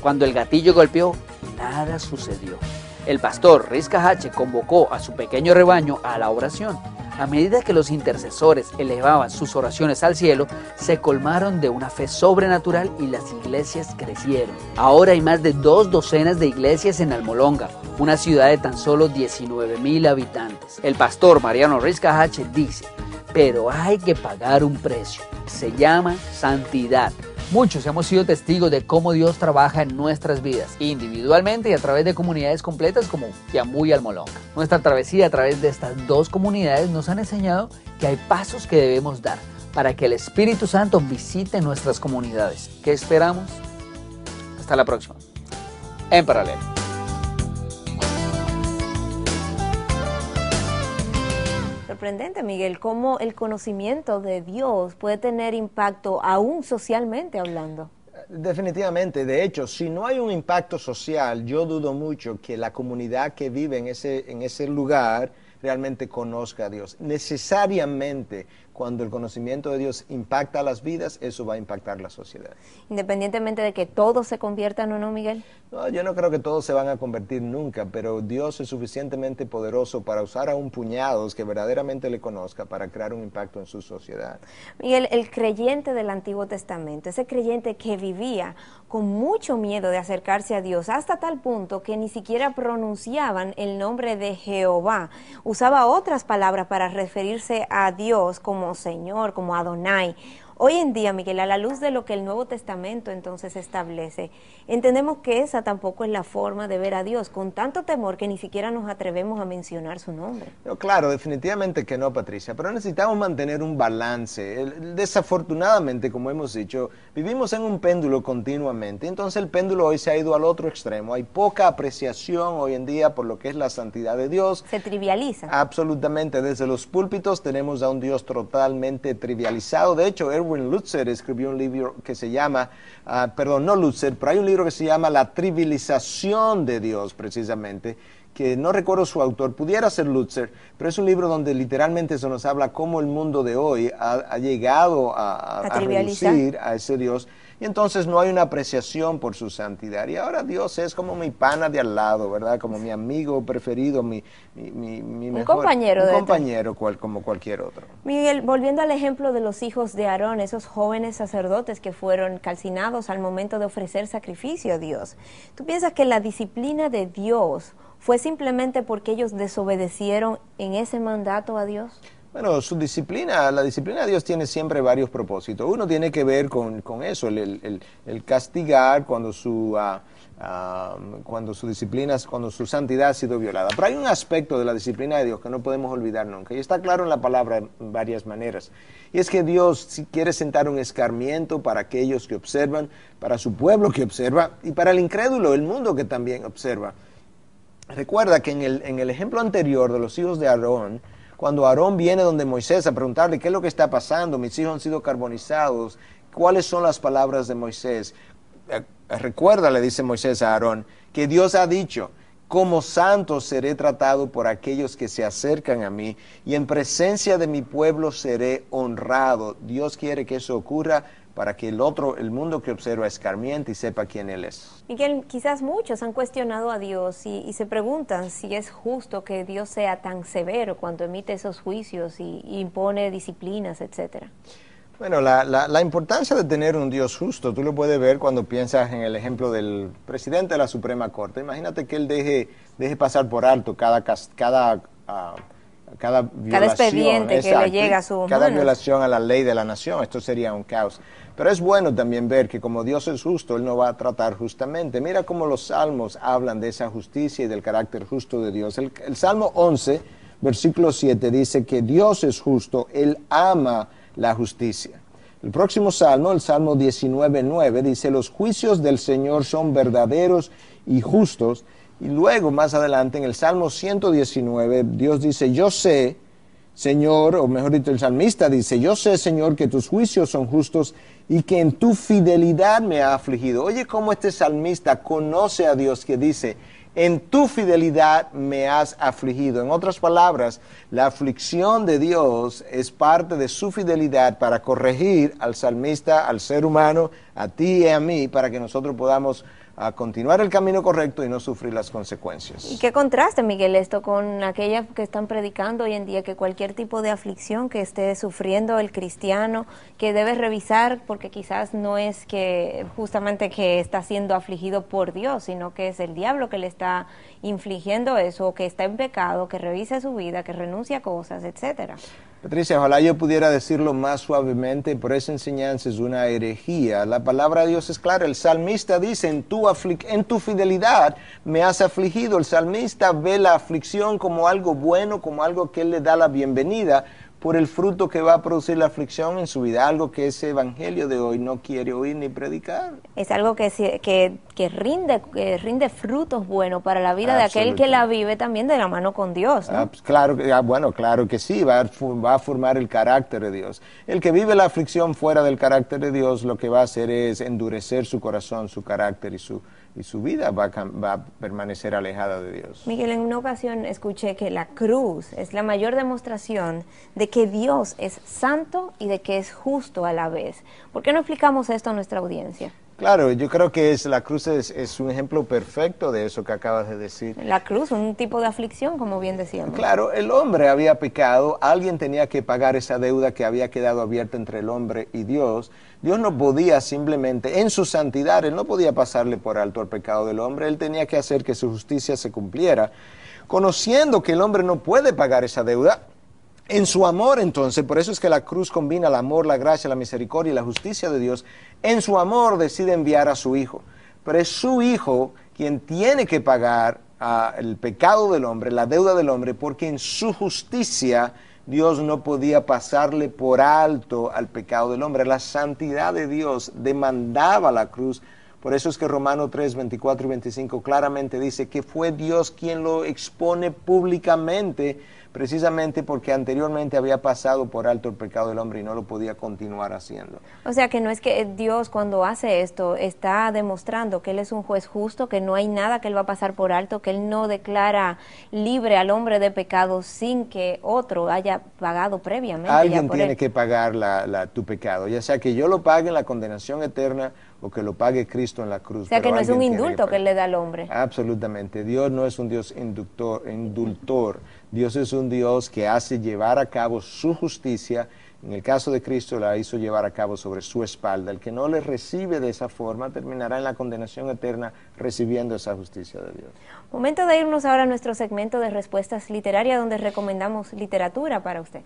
Cuando el gatillo golpeó, nada sucedió. El pastor Rizcahache convocó a su pequeño rebaño a la oración a medida que los intercesores elevaban sus oraciones al cielo, se colmaron de una fe sobrenatural y las iglesias crecieron. Ahora hay más de dos docenas de iglesias en Almolonga, una ciudad de tan solo 19 mil habitantes. El pastor Mariano Rizcahache dice, pero hay que pagar un precio. se llama santidad. Muchos hemos sido testigos de cómo Dios trabaja en nuestras vidas, individualmente y a través de comunidades completas como Kiambú y Almolonga. Nuestra travesía a través de estas dos comunidades nos han enseñado que hay pasos que debemos dar para que el Espíritu Santo visite nuestras comunidades. ¿Qué esperamos? Hasta la próxima. En paralelo. Sorprendente, Miguel, cómo el conocimiento de Dios puede tener impacto aún socialmente hablando. Definitivamente, de hecho, si no hay un impacto social, yo dudo mucho que la comunidad que vive en ese, en ese lugar realmente conozca a Dios. Necesariamente cuando el conocimiento de Dios impacta las vidas, eso va a impactar la sociedad. Independientemente de que todos se conviertan o no, Miguel. No, yo no creo que todos se van a convertir nunca, pero Dios es suficientemente poderoso para usar a un puñado que verdaderamente le conozca para crear un impacto en su sociedad. Miguel, el creyente del Antiguo Testamento, ese creyente que vivía con mucho miedo de acercarse a Dios, hasta tal punto que ni siquiera pronunciaban el nombre de Jehová, usaba otras palabras para referirse a Dios como Señor, como Adonai. Hoy en día, Miguel, a la luz de lo que el Nuevo Testamento entonces establece, entendemos que esa tampoco es la forma de ver a Dios, con tanto temor que ni siquiera nos atrevemos a mencionar su nombre. No, claro, definitivamente que no, Patricia, pero necesitamos mantener un balance. Desafortunadamente, como hemos dicho, vivimos en un péndulo continuamente, entonces el péndulo hoy se ha ido al otro extremo. Hay poca apreciación hoy en día por lo que es la santidad de Dios. Se trivializa. Absolutamente, desde los púlpitos tenemos a un Dios totalmente trivializado. De hecho, Erwin Lutzer escribió un libro que se llama, ah, perdón, no Lutzer, pero hay un libro que se llama La trivialización de Dios, precisamente, que no recuerdo su autor, pudiera ser Lutzer, pero es un libro donde literalmente se nos habla cómo el mundo de hoy ha, llegado a, a, a reducir a ese Dios y entonces no hay una apreciación por su santidad. Y ahora Dios es como mi pana de al lado, ¿verdad? Como mi amigo preferido, mi, mi, mi, un compañero. Un compañero cual, como cualquier otro. Miguel, volviendo al ejemplo de los hijos de Aarón, esos jóvenes sacerdotes que fueron calcinados al momento de ofrecer sacrificio a Dios. ¿Tú piensas que la disciplina de Dios fue simplemente porque ellos desobedecieron en ese mandato a Dios? Bueno, su disciplina, la disciplina de Dios tiene siempre varios propósitos. Uno tiene que ver con, eso, el, castigar cuando su, uh, cuando su disciplina, cuando su santidad ha sido violada. Pero hay un aspecto de la disciplina de Dios que no podemos olvidar nunca, y está claro en la palabra en varias maneras. Y es que Dios quiere sentar un escarmiento para aquellos que observan, para su pueblo que observa, y para el incrédulo, el mundo que también observa. Recuerda que en el, en el ejemplo anterior de los hijos de Aarón, cuando Aarón viene donde Moisés a preguntarle qué es lo que está pasando, mis hijos han sido carbonizados, cuáles son las palabras de Moisés. Eh, recuerda, le dice Moisés a Aarón, que Dios ha dicho, como santo seré tratado por aquellos que se acercan a mí y en presencia de mi pueblo seré honrado. Dios quiere que eso ocurra para que el otro, el mundo que observa, escarmiente y sepa quién Él es. Miguel, quizás muchos han cuestionado a Dios y, se preguntan si es justo que Dios sea tan severo cuando emite esos juicios y, impone disciplinas, etcétera. Bueno, la, la, importancia de tener un Dios justo, tú lo puedes ver cuando piensas en el ejemplo del presidente de la Suprema Corte. Imagínate que él deje, deje pasar por alto cada, cada uh, cada violación, expediente que le llega a su cada violación a la ley de la nación, esto sería un caos. Pero es bueno también ver que como Dios es justo, Él no va a tratar justamente. Mira cómo los salmos hablan de esa justicia y del carácter justo de Dios. El, el Salmo 11, versículo 7 dice que Dios es justo, Él ama la justicia. El próximo salmo, el Salmo 19, 9, dice, los juicios del Señor son verdaderos y justos y luego, más adelante, en el Salmo 119, Dios dice, yo sé, Señor, o mejor dicho, el salmista dice, yo sé, Señor, que tus juicios son justos y que en tu fidelidad me ha afligido. Oye cómo este salmista conoce a Dios que dice, en tu fidelidad me has afligido. En otras palabras, la aflicción de Dios es parte de su fidelidad para corregir al salmista, al ser humano, a ti y a mí, para que nosotros podamos a continuar el camino correcto y no sufrir las consecuencias. ¿Y qué contraste, Miguel, esto con aquellas que están predicando hoy en día que cualquier tipo de aflicción que esté sufriendo el cristiano, que debe revisar porque quizás no es que justamente que está siendo afligido por Dios, sino que es el diablo que le está infligiendo eso, que está en pecado, que revise su vida, que renuncia a cosas, etcétera? Patricia, ojalá yo pudiera decirlo más suavemente, pero esa enseñanza es una herejía. La palabra de Dios es clara. El salmista dice, en tu, en tu fidelidad me has afligido. El salmista ve la aflicción como algo bueno, como algo que él le da la bienvenida por el fruto que va a producir la aflicción en su vida, algo que ese evangelio de hoy no quiere oír ni predicar. Es algo que, que, que rinde, que rinde frutos buenos para la vida de aquel que la vive también de la mano con Dios. Ah, pues claro, ah, bueno, claro que sí, va a, va a formar el carácter de Dios. El que vive la aflicción fuera del carácter de Dios, lo que va a hacer es endurecer su corazón, su carácter y su y su vida va a, va a, permanecer alejada de Dios. Miguel, en una ocasión escuché que la cruz es la mayor demostración de que Dios es santo y de que es justo a la vez. ¿Por qué no explicamos esto a nuestra audiencia? Claro, yo creo que es, la cruz es, es, un ejemplo perfecto de eso que acabas de decir. La cruz, un tipo de aflicción, como bien decíamos. Claro, el hombre había pecado, alguien tenía que pagar esa deuda que había quedado abierta entre el hombre y Dios. Dios no podía simplemente, en su santidad, Él no podía pasarle por alto el pecado del hombre, Él tenía que hacer que su justicia se cumpliera. Conociendo que el hombre no puede pagar esa deuda, en su amor, entonces, por eso es que la cruz combina el amor, la gracia, la misericordia y la justicia de Dios. En su amor decide enviar a su Hijo. Pero es su Hijo quien tiene que pagar uh, el pecado del hombre, la deuda del hombre, porque en su justicia Dios no podía pasarle por alto al pecado del hombre. La santidad de Dios demandaba la cruz. Por eso es que Romano 3, 24 y 25 claramente dice que fue Dios quien lo expone públicamente precisamente porque anteriormente había pasado por alto el pecado del hombre y no lo podía continuar haciendo. O sea que no es que Dios cuando hace esto está demostrando que Él es un juez justo, que no hay nada que Él va a pasar por alto, que Él no declara libre al hombre de pecado sin que otro haya pagado previamente. Alguien tiene que pagar la, la, tu pecado, ya sea que yo lo pague en la condenación eterna o que lo pague Cristo en la cruz. O sea que no es un indulto que, que, Él le da al hombre. Absolutamente. Dios no es un Dios inductor, indultor. Dios es un Dios que hace llevar a cabo su justicia. En el caso de Cristo la hizo llevar a cabo sobre su espalda. El que no le recibe de esa forma terminará en la condenación eterna recibiendo esa justicia de Dios. Momento de irnos ahora a nuestro segmento de respuestas literarias donde recomendamos literatura para usted.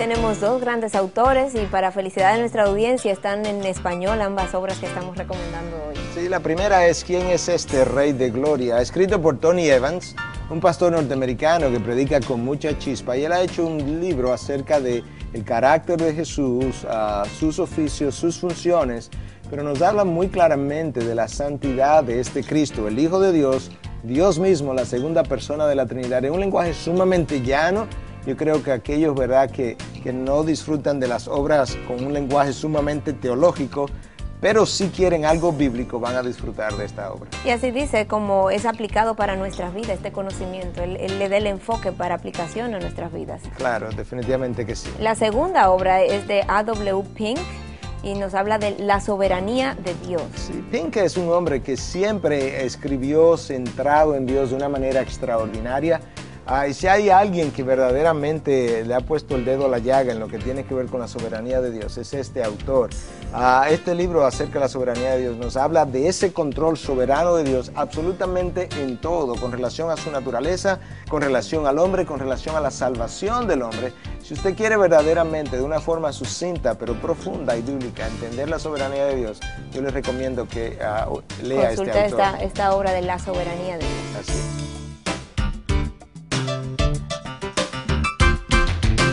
Tenemos dos grandes autores y para felicidad de nuestra audiencia están en español ambas obras que estamos recomendando hoy. Sí, la primera es ¿Quién es este Rey de Gloria? Escrito por Tony Evans, un pastor norteamericano que predica con mucha chispa y él ha hecho un libro acerca de el carácter de Jesús, uh, sus oficios, sus funciones, pero nos habla muy claramente de la santidad de este Cristo, el Hijo de Dios, Dios mismo, la segunda persona de la Trinidad, en un lenguaje sumamente llano yo creo que aquellos ¿verdad? Que, que no disfrutan de las obras con un lenguaje sumamente teológico, pero si quieren algo bíblico van a disfrutar de esta obra. Y así dice, como es aplicado para nuestras vidas este conocimiento, él, él, le da el enfoque para aplicación a nuestras vidas. Claro, definitivamente que sí. La segunda obra es de A.W. Pink y nos habla de la soberanía de Dios. Sí, Pink es un hombre que siempre escribió centrado en Dios de una manera extraordinaria Ah, y si hay alguien que verdaderamente le ha puesto el dedo a la llaga en lo que tiene que ver con la soberanía de Dios, es este autor. Ah, este libro acerca de la soberanía de Dios nos habla de ese control soberano de Dios absolutamente en todo, con relación a su naturaleza, con relación al hombre, con relación a la salvación del hombre. Si usted quiere verdaderamente, de una forma sucinta, pero profunda y bíblica, entender la soberanía de Dios, yo le recomiendo que uh, lea este autor. Esta, esta obra de la soberanía de Dios. Así es.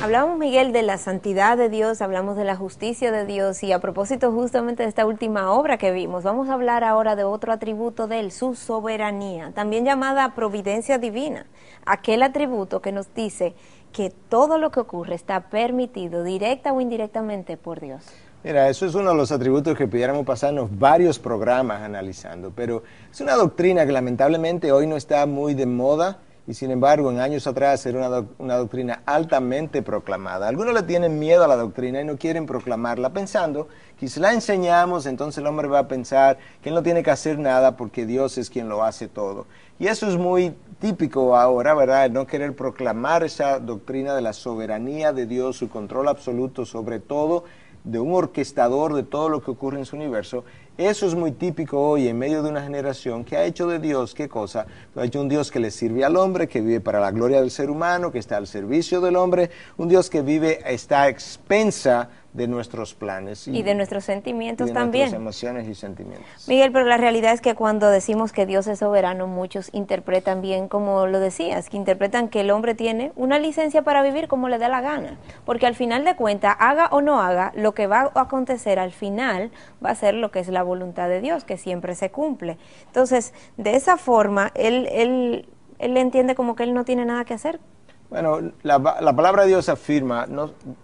Hablamos, Miguel, de la santidad de Dios, hablamos de la justicia de Dios y a propósito justamente de esta última obra que vimos, vamos a hablar ahora de otro atributo de él, su soberanía, también llamada providencia divina, aquel atributo que nos dice que todo lo que ocurre está permitido directa o indirectamente por Dios. Mira, eso es uno de los atributos que pudiéramos pasarnos varios programas analizando, pero es una doctrina que lamentablemente hoy no está muy de moda y sin embargo en años atrás era una, doc una, doctrina altamente proclamada. Algunos le tienen miedo a la doctrina y no quieren proclamarla pensando que si la enseñamos entonces el hombre va a pensar que no tiene que hacer nada porque Dios es quien lo hace todo. Y eso es muy típico ahora, ¿verdad? No querer proclamar esa doctrina de la soberanía de Dios, su control absoluto sobre todo de un orquestador de todo lo que ocurre en su universo, eso es muy típico hoy en medio de una generación que ha hecho de Dios, ¿qué cosa? Ha hecho un Dios que le sirve al hombre, que vive para la gloria del ser humano, que está al servicio del hombre, un Dios que vive, está a expensa de nuestros planes. Y, de nuestros sentimientos y de también. Nuestras emociones y sentimientos. Miguel, pero la realidad es que cuando decimos que Dios es soberano, muchos interpretan bien como lo decías, que interpretan que el hombre tiene una licencia para vivir como le da la gana. Porque al final de cuentas, haga o no haga, lo que va a acontecer al final va a ser lo que es la voluntad de Dios, que siempre se cumple. Entonces, de esa forma, él, él, él entiende como que él no tiene nada que hacer bueno, la, la, palabra de Dios afirma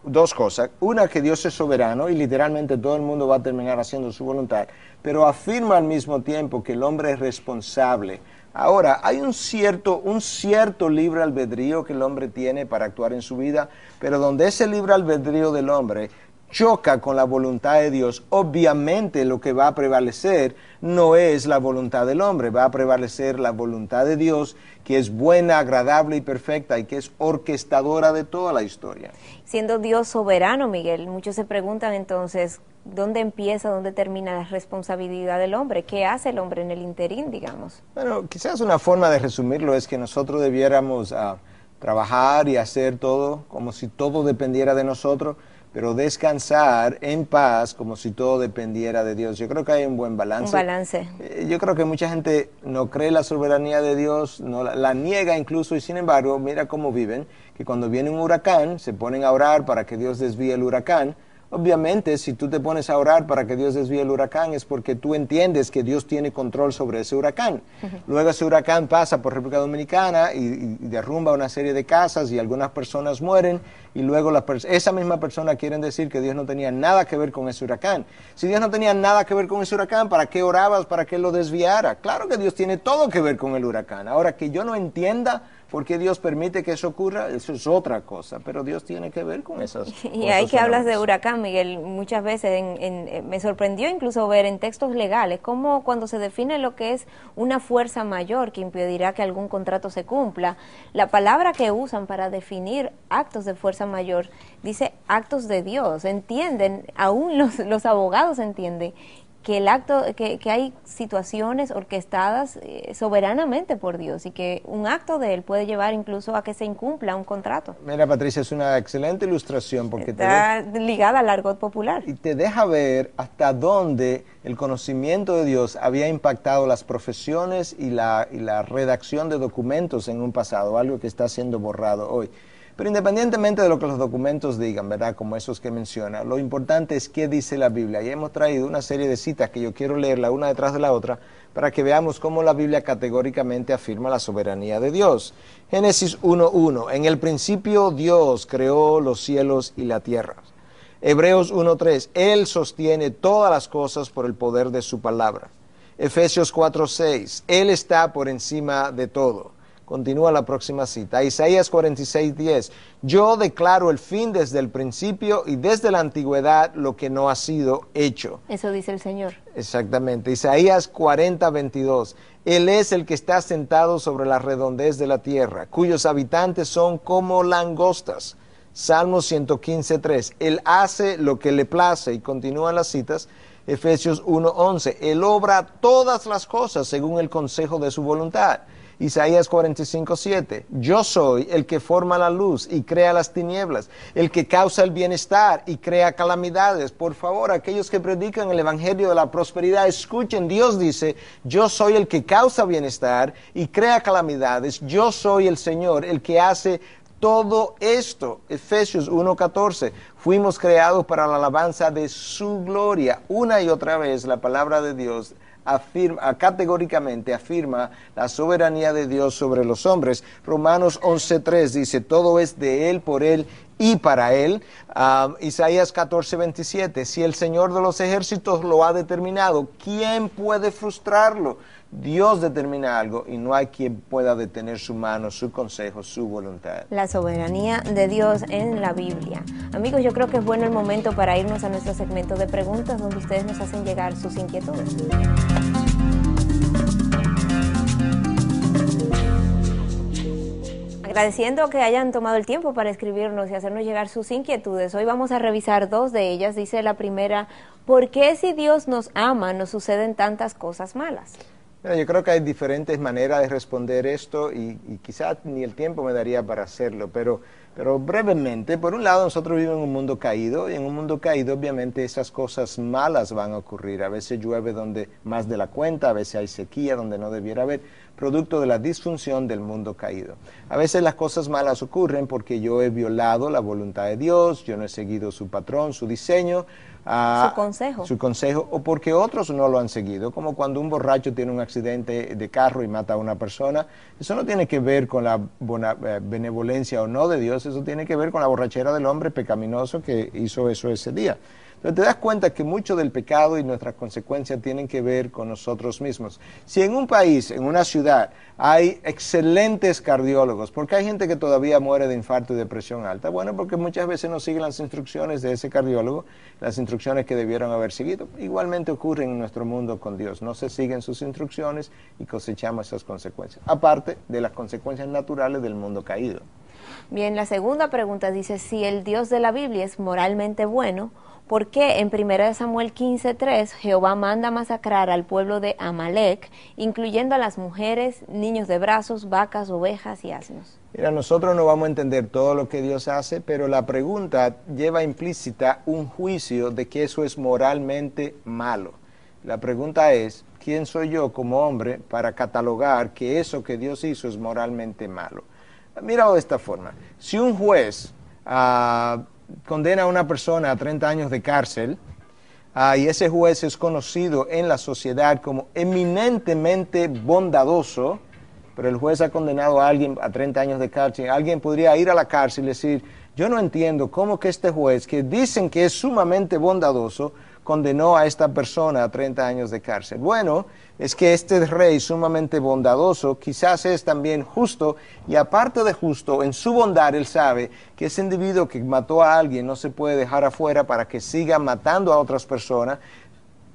dos cosas. Una, que Dios es soberano y literalmente todo el mundo va a terminar haciendo su voluntad, pero afirma al mismo tiempo que el hombre es responsable. Ahora, hay un cierto, un cierto libre albedrío que el hombre tiene para actuar en su vida, pero donde ese libre albedrío del hombre choca con la voluntad de Dios, obviamente lo que va a prevalecer no es la voluntad del hombre, va a prevalecer la voluntad de Dios, que es buena, agradable y perfecta y que es orquestadora de toda la historia. Siendo Dios soberano, Miguel, muchos se preguntan entonces, ¿dónde empieza, dónde termina la responsabilidad del hombre? ¿Qué hace el hombre en el interín, digamos? Bueno, quizás una forma de resumirlo es que nosotros debiéramos uh, trabajar y hacer todo como si todo dependiera de nosotros pero descansar en paz como si todo dependiera de Dios. Yo creo que hay un buen balance. Un balance. Eh, yo creo que mucha gente no cree la soberanía de Dios, no la, la, niega incluso y sin embargo, mira cómo viven, que cuando viene un huracán se ponen a orar para que Dios desvíe el huracán, Obviamente, si tú te pones a orar para que Dios desvíe el huracán, es porque tú entiendes que Dios tiene control sobre ese huracán. Luego ese huracán pasa por República Dominicana y, y, derrumba una serie de casas y algunas personas mueren y luego la esa misma persona quieren decir que Dios no tenía nada que ver con ese huracán. Si Dios no tenía nada que ver con ese huracán, ¿para qué orabas para que lo desviara? Claro que Dios tiene todo que ver con el huracán. Ahora que yo no entienda ¿Por qué Dios permite que eso ocurra? Eso es otra cosa, pero Dios tiene que ver con esas y cosas. Y hay que hablas de huracán, Miguel, muchas veces en, en, eh, me sorprendió incluso ver en textos legales cómo cuando se define lo que es una fuerza mayor que impedirá que algún contrato se cumpla, la palabra que usan para definir actos de fuerza mayor dice actos de Dios. Entienden, aún los, los abogados entienden que el acto, que, que hay situaciones orquestadas eh, soberanamente por Dios y que un acto de él puede llevar incluso a que se incumpla un contrato. Mira, Patricia, es una excelente ilustración porque está te ligada al argot popular y te deja ver hasta dónde el conocimiento de Dios había impactado las profesiones y la, y la redacción de documentos en un pasado, algo que está siendo borrado hoy. Pero independientemente de lo que los documentos digan, ¿verdad? Como esos que menciona, lo importante es qué dice la Biblia. Y hemos traído una serie de citas que yo quiero leerla una detrás de la otra para que veamos cómo la Biblia categóricamente afirma la soberanía de Dios. Génesis 1.1. En el principio Dios creó los cielos y la tierra. Hebreos 1.3. Él sostiene todas las cosas por el poder de su palabra. Efesios 4.6. Él está por encima de todo. Continúa la próxima cita. Isaías 46, 10. Yo declaro el fin desde el principio y desde la antigüedad lo que no ha sido hecho. Eso dice el Señor. Exactamente. Isaías 40, 22. Él es el que está sentado sobre la redondez de la tierra, cuyos habitantes son como langostas. Salmo 115, 3. Él hace lo que le place y continúan las citas. Efesios 1, 11. Él obra todas las cosas según el consejo de su voluntad. Isaías 45, 7. Yo soy el que forma la luz y crea las tinieblas, el que causa el bienestar y crea calamidades. Por favor, aquellos que predican el Evangelio de la prosperidad, escuchen, Dios dice, yo soy el que causa bienestar y crea calamidades. Yo soy el Señor, el que hace todo esto. Efesios 1.14. Fuimos creados para la alabanza de su gloria. Una y otra vez la palabra de Dios afirma, categóricamente afirma la soberanía de Dios sobre los hombres. Romanos 11.3 dice, todo es de Él, por Él y para Él. Uh, Isaías 14.27, si el Señor de los ejércitos lo ha determinado, ¿quién puede frustrarlo? Dios determina algo y no hay quien pueda detener su mano, su consejo, su voluntad. La soberanía de Dios en la Biblia. Amigos, yo creo que es bueno el momento para irnos a nuestro segmento de preguntas donde ustedes nos hacen llegar sus inquietudes. Agradeciendo que hayan tomado el tiempo para escribirnos y hacernos llegar sus inquietudes. Hoy vamos a revisar dos de ellas. Dice la primera, ¿por qué si Dios nos ama nos suceden tantas cosas malas? Yo creo que hay diferentes maneras de responder esto y, quizás ni el tiempo me daría para hacerlo, pero pero brevemente, por un lado nosotros vivimos en un mundo caído y en un mundo caído obviamente esas cosas malas van a ocurrir. A veces llueve donde más de la cuenta, a veces hay sequía donde no debiera haber, producto de la disfunción del mundo caído. A veces las cosas malas ocurren porque yo he violado la voluntad de Dios, yo no he seguido su patrón, su diseño, su consejo. Su consejo, o porque otros no lo han seguido, como cuando un borracho tiene un accidente de carro y mata a una persona. Eso no tiene que ver con la eh, benevolencia o no de Dios, eso tiene que ver con la borrachera del hombre pecaminoso que hizo eso ese día. Pero te das cuenta que mucho del pecado y nuestras consecuencias tienen que ver con nosotros mismos. Si en un país, en una ciudad, hay excelentes cardiólogos, ¿por qué hay gente que todavía muere de infarto y depresión alta? Bueno, porque muchas veces no siguen las instrucciones de ese cardiólogo, las instrucciones que debieron haber seguido. Igualmente ocurre en nuestro mundo con Dios. No se siguen sus instrucciones y cosechamos esas consecuencias, aparte de las consecuencias naturales del mundo caído. Bien, la segunda pregunta dice, si el Dios de la Biblia es moralmente bueno, ¿Por qué en 1 Samuel 15:3 Jehová manda masacrar al pueblo de Amalek, incluyendo a las mujeres, niños de brazos, vacas, ovejas y asnos? Mira, nosotros no vamos a entender todo lo que Dios hace, pero la pregunta lleva implícita un juicio de que eso es moralmente malo. La pregunta es, ¿quién soy yo como hombre para catalogar que eso que Dios hizo es moralmente malo? Mira de esta forma, si un juez ah, condena a una persona a 30 años de cárcel ah, y ese juez es conocido en la sociedad como eminentemente bondadoso, pero el juez ha condenado a alguien a 30 años de cárcel, alguien podría ir a la cárcel y decir, yo no entiendo cómo que este juez, que dicen que es sumamente bondadoso, condenó a esta persona a 30 años de cárcel. Bueno, es que este rey sumamente bondadoso quizás es también justo y aparte de justo, en su bondad él sabe que ese individuo que mató a alguien no se puede dejar afuera para que siga matando a otras personas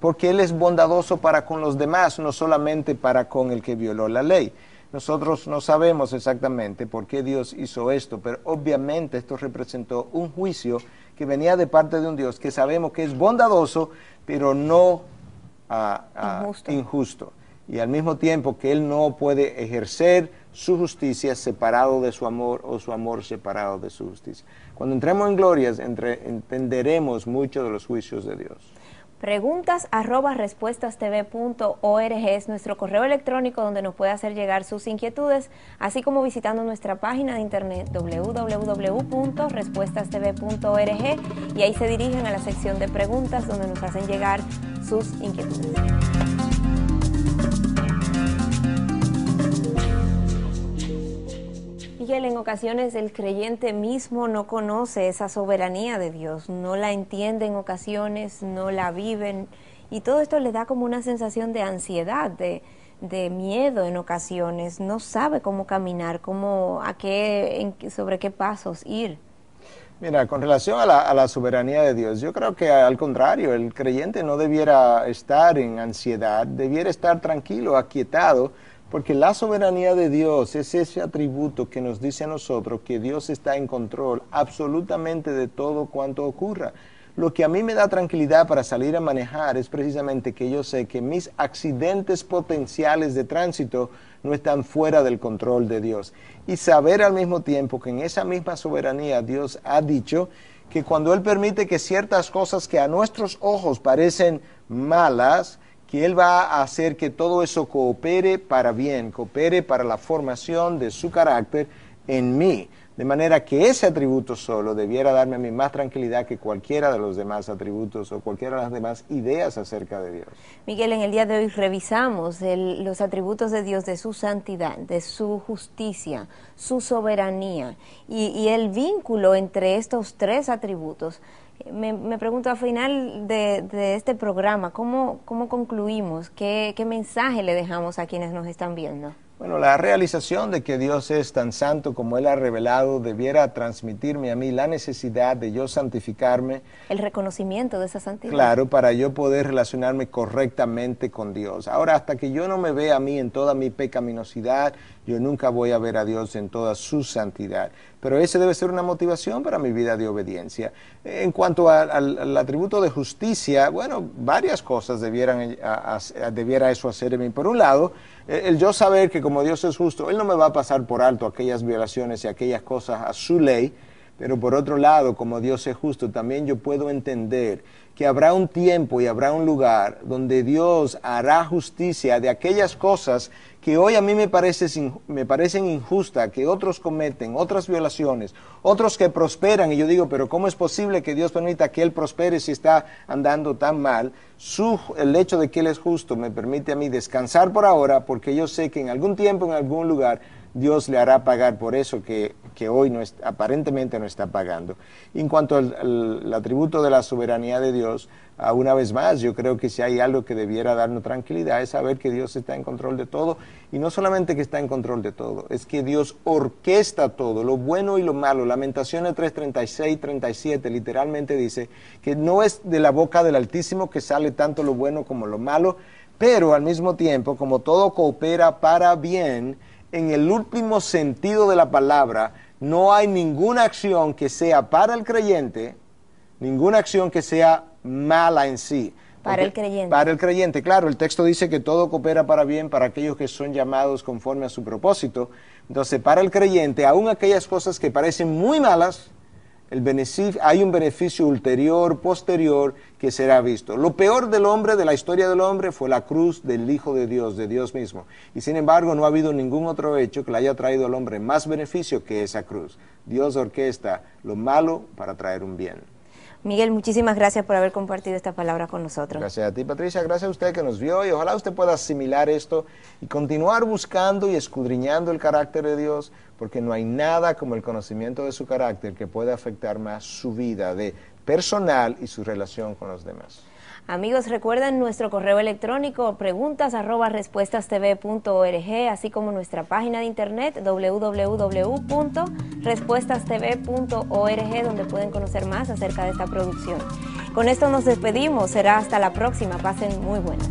porque él es bondadoso para con los demás, no solamente para con el que violó la ley. Nosotros no sabemos exactamente por qué Dios hizo esto, pero obviamente esto representó un juicio que venía de parte de un Dios que sabemos que es bondadoso, pero no ah, ah, injusto. Y al mismo tiempo que Él no puede ejercer su justicia separado de su amor o su amor separado de su justicia. Cuando entremos en glorias, entenderemos mucho de los juicios de Dios. Preguntas arroba respuestastv.org es nuestro correo electrónico donde nos puede hacer llegar sus inquietudes, así como visitando nuestra página de internet www.respuestastv.org y ahí se dirigen a la sección de preguntas donde nos hacen llegar sus inquietudes. Miguel, en ocasiones el creyente mismo no conoce esa soberanía de Dios, no la entiende en ocasiones, no la viven y todo esto le da como una sensación de ansiedad, de, miedo en ocasiones, no sabe cómo caminar, cómo, a qué, sobre qué pasos ir. Mira, con relación a la, a la, soberanía de Dios, yo creo que al contrario, el creyente no debiera estar en ansiedad, debiera estar tranquilo, aquietado, porque la soberanía de Dios es ese atributo que nos dice a nosotros que Dios está en control absolutamente de todo cuanto ocurra. Lo que a mí me da tranquilidad para salir a manejar es precisamente que yo sé que mis accidentes potenciales de tránsito no están fuera del control de Dios. Y saber al mismo tiempo que en esa misma soberanía Dios ha dicho que cuando Él permite que ciertas cosas que a nuestros ojos parecen malas, que Él va a hacer que todo eso coopere para bien, coopere para la formación de su carácter en mí. De manera que ese atributo solo debiera darme a mí más tranquilidad que cualquiera de los demás atributos o cualquiera de las demás ideas acerca de Dios. Miguel, en el día de hoy revisamos los atributos de Dios, de su santidad, de su justicia, su soberanía y el vínculo entre estos tres atributos me, pregunto al final de, este programa, ¿cómo, cómo concluimos? ¿Qué, mensaje le dejamos a quienes nos están viendo? Bueno, la realización de que Dios es tan santo como Él ha revelado debiera transmitirme a mí la necesidad de yo santificarme. El reconocimiento de esa santidad. Claro, para yo poder relacionarme correctamente con Dios. Ahora, hasta que yo no me vea a mí en toda mi pecaminosidad, yo nunca voy a ver a Dios en toda su santidad. Pero ese debe ser una motivación para mi vida de obediencia. En cuanto al, atributo de justicia, bueno, varias cosas debieran, debiera eso hacer en mí. Por un lado, el yo saber que como Dios es justo, Él no me va a pasar por alto aquellas violaciones y aquellas cosas a su ley, pero por otro lado, como Dios es justo, también yo puedo entender que habrá un tiempo y habrá un lugar donde Dios hará justicia de aquellas cosas que hoy a mí me, parece, me parecen injustas, que otros cometen, otras violaciones, otros que prosperan, y yo digo, pero ¿cómo es posible que Dios permita que Él prospere si está andando tan mal? Su, el hecho de que Él es justo me permite a mí descansar por ahora, porque yo sé que en algún tiempo, en algún lugar, Dios le hará pagar por eso que, hoy no aparentemente no está pagando. en cuanto al, atributo de la soberanía de Dios, una vez más, yo creo que si hay algo que debiera darnos tranquilidad es saber que Dios está en control de todo y no solamente que está en control de todo, es que Dios orquesta todo, lo bueno y lo malo. Lamentaciones 3:36, 37 literalmente dice que no es de la boca del Altísimo que sale tanto lo bueno como lo malo, pero al mismo tiempo, como todo coopera para bien, en el último sentido de la palabra, no hay ninguna acción que sea para el creyente, ninguna acción que sea mala en sí. Para el creyente. Para el creyente, claro, el texto dice que todo coopera para bien para aquellos que son llamados conforme a su propósito. Entonces, para el creyente, aún aquellas cosas que parecen muy malas, hay un beneficio ulterior, posterior, que será visto. Lo peor del hombre, de la historia del hombre, fue la cruz del Hijo de Dios, de Dios mismo. Y sin embargo, no ha habido ningún otro hecho que le haya traído al hombre más beneficio que esa cruz. Dios orquesta lo malo para traer un bien. Miguel, muchísimas gracias por haber compartido esta palabra con nosotros. Gracias a ti, Patricia. Gracias a usted que nos vio y ojalá usted pueda asimilar esto y continuar buscando y escudriñando el carácter de Dios, porque no hay nada como el conocimiento de su carácter que pueda afectar más su vida de personal y su relación con los demás. Amigos, recuerden nuestro correo electrónico preguntas arroba respuestastv.org, así como nuestra página de internet www.respuestastv.org, donde pueden conocer más acerca de esta producción. Con esto nos despedimos, será hasta la próxima, pasen muy buenas.